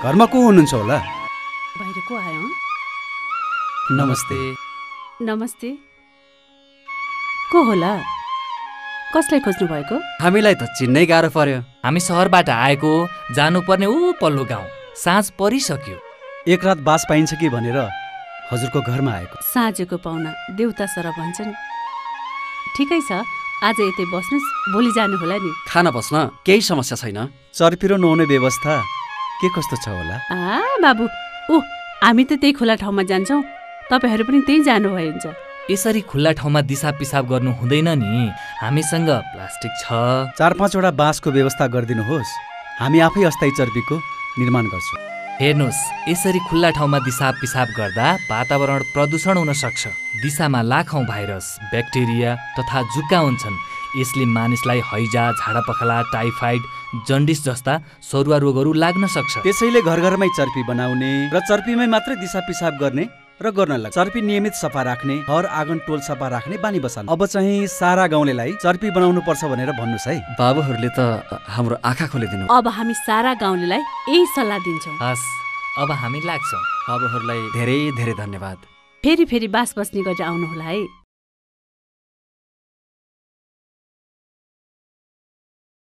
घरमा को हुनुहुन्छ होला? बाहिर को आयो हँ? नमस्ते। नमस्ते। को होला? कसलाई खोज्नु भएको? हामीलाई त चिन्नै गाह्रो पर्यो। हामी सहरबाट आएको जानुपर्ने ऊ पल्लो गाउँ। साँझ परिसक्यो। एक रात बास पाइन्छ कि भनेर हजुरको घरमा आएको। साँझेको पाहुना देउता सर भन्छन्। ठिकै छ आज यतै बस्नुहोस् भोलि जानु होला नि। खान बस्न केही समस्या छैन। चर्पिरो नहुने व्यवस्था। के कस्तो छ होला? आ बाबु। ऊ हामी त त्यही खुला ठाउँमा जान्छौँ। तपाईँहरू पनि त्यही जानुभयो हुन्छ यसरी खुल्ला ठाउँमा दिसा पिसाब गर्नु हुँदैन नि। हामीसँग प्लास्टिक छ। चार पाँचवटा बाँसको व्यवस्था गरिदिनुहोस्। हामी आफै अस्थायी चर्पीको निर्माण गर्छौँ। हेर्नुहोस् यसरी खुल्ला ठाउँमा दिसा पिसाब गर्दा वातावरण प्रदूषण हुन सक्छ। दिशामा लाखौँ भाइरस ब्याक्टेरिया तथा जुका हुन्छन्। यसले मानिसलाई हैजा झाडापखाला टाइफाइड जन्डिस जस्ता सरुवा रोगहरू लाग्न सक्छ। त्यसैले घर घरमै चर्पी बनाउने र चर्पीमै मात्रै दिसा पिसाब गर्ने र गर्न लाग्छ चर्पी नियमित सफा राख्ने घर आँगन टोल सफा राख्ने बानी बसाल्नु अब चाहिँ सारा गाउँलेलाई चर्पी बनाउनु पर्छ भनेर भन्नुहोस् है। बाबुहरूले त हाम्रो आँखा खोलिदिनु। अब हामी सारा गाउँलेलाई यही सल्लाह दिन्छौँ। हस् अब हामी लाग्छौँ। बाबुहरूलाई धेरै धेरै धन्यवाद। फेरि फेरि बास बस्ने गरेर आउनुहोला है।